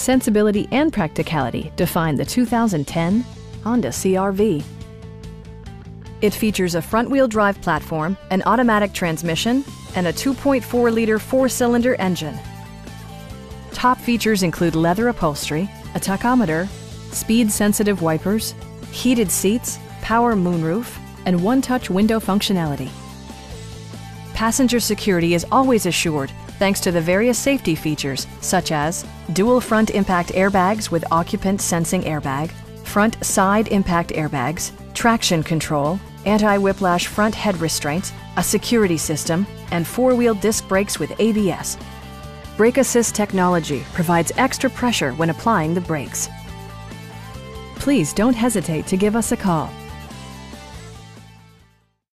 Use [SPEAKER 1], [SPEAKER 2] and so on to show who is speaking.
[SPEAKER 1] Sensibility and practicality define the 2010 Honda CRV. It features a front-wheel drive platform, an automatic transmission, and a 2.4-liter four-cylinder engine. Top features include leather upholstery, a tachometer, speed-sensitive wipers, heated seats, power moonroof, and one-touch window functionality. Passenger security is always assured thanks to the various safety features such as dual front impact airbags with occupant sensing airbag, front side impact airbags, traction control, anti-whiplash front head restraints, a security system, and four-wheel disc brakes with ABS. Brake Assist technology provides extra pressure when applying the brakes. Please don't hesitate to give us a call.